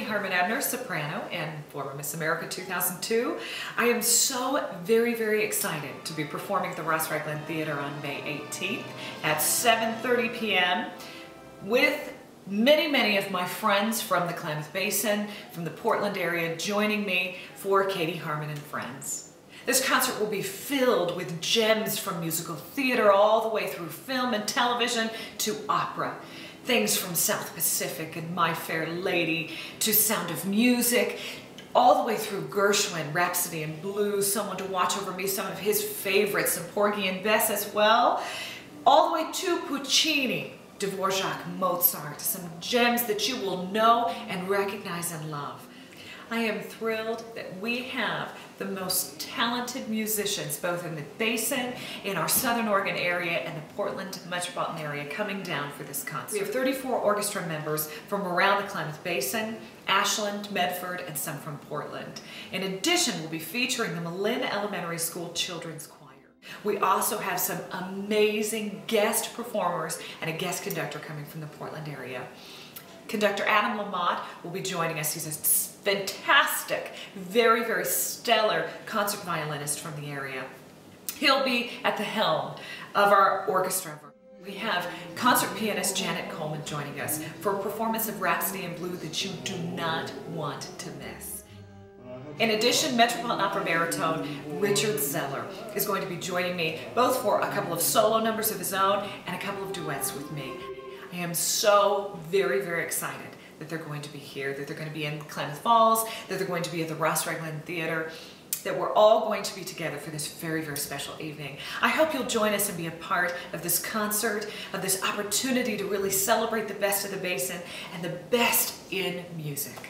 Harman Ebner, soprano and former Miss America 2002. I am so very, very excited to be performing at the Ross Ragland Theater on May 18th at 7.30 p.m. with many, many of my friends from the Klamath Basin, from the Portland area, joining me for Katie Harman and Friends. This concert will be filled with gems from musical theater all the way through film and television to opera. Things from South Pacific and My Fair Lady to Sound of Music, all the way through Gershwin, Rhapsody in Blue, Someone to Watch Over Me, some of his favorites, and Porgy and Bess as well, all the way to Puccini, Dvorak, Mozart, some gems that you will know and recognize and love. I am thrilled that we have the most talented musicians both in the Basin, in our Southern Oregon area, and the Portland metropolitan area coming down for this concert. We have 34 orchestra members from around the Klamath Basin, Ashland, Medford, and some from Portland. In addition, we'll be featuring the Malin Elementary School Children's Choir. We also have some amazing guest performers and a guest conductor coming from the Portland area. Conductor Adam LaMotte will be joining us. He's a fantastic, very, very stellar concert violinist from the area. He'll be at the helm of our orchestra. We have concert pianist Janet Coleman joining us for a performance of Rhapsody in Blue that you do not want to miss. In addition, Metropolitan Opera baritone Richard Zeller is going to be joining me both for a couple of solo numbers of his own and a couple of duets with me. I am so very, very excited that they're going to be here, that they're going to be in Klamath Falls, that they're going to be at the Ross Ragland Theater, that we're all going to be together for this very, very special evening. I hope you'll join us and be a part of this concert, of this opportunity to really celebrate the best of the Basin and the best in music.